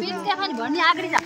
भन्ने आग्री आग्री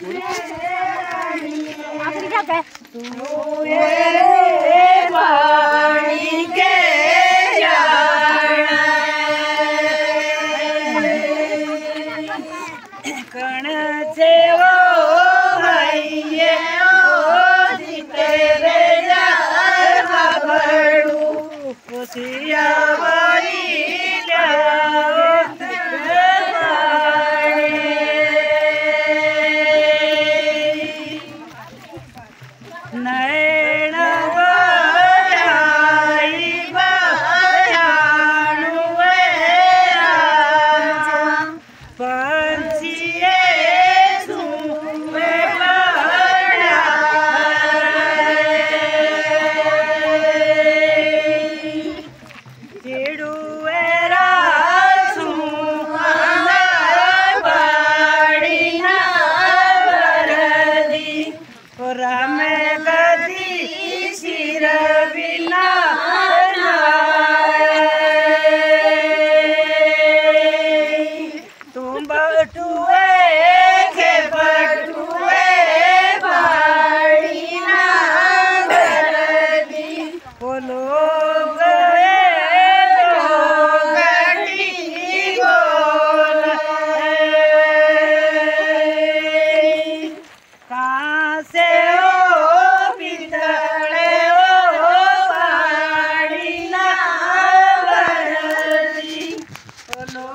ઓ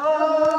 Oh.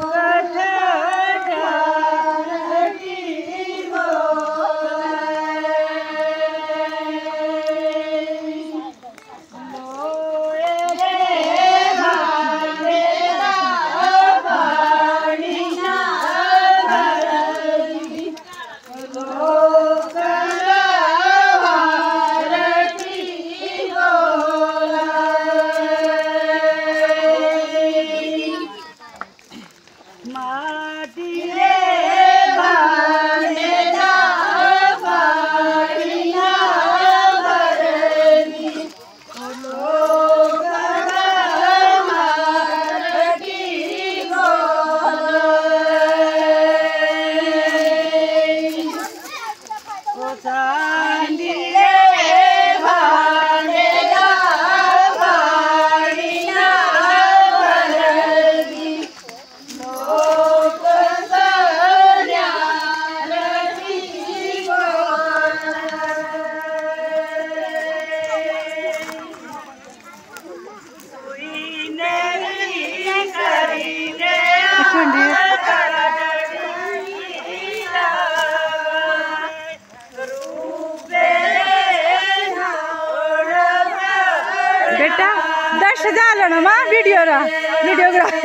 हज़ार मा वीडियो रा वीडियोग्राफ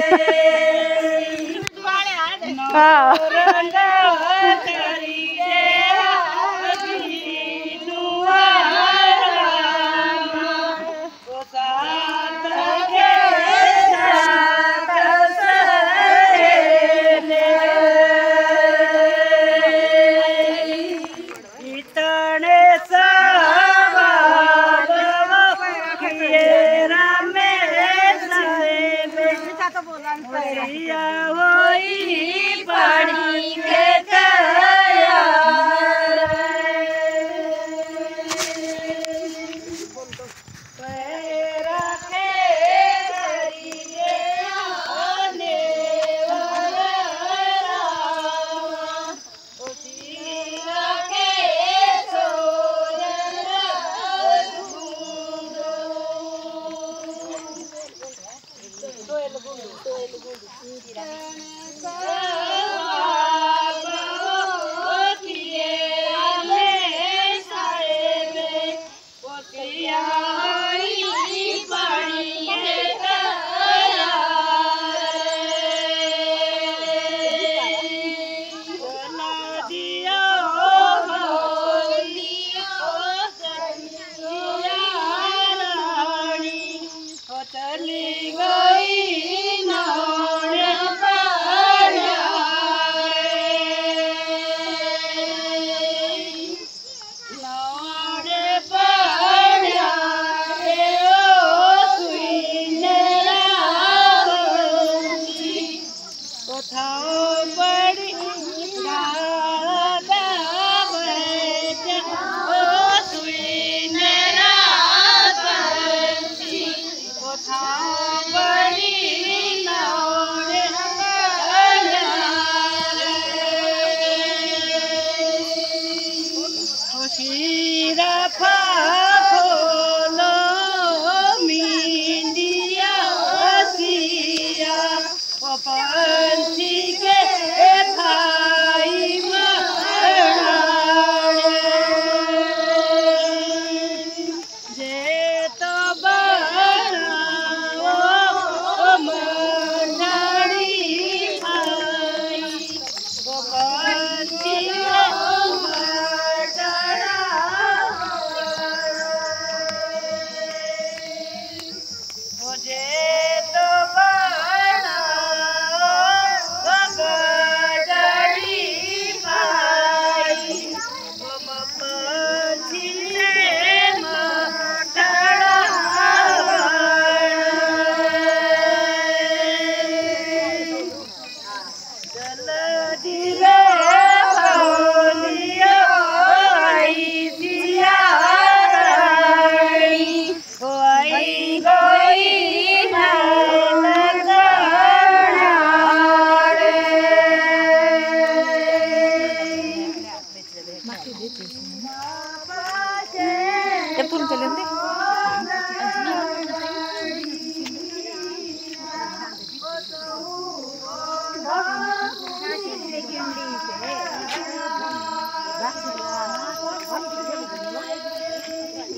हाँ। हाँ तो बोला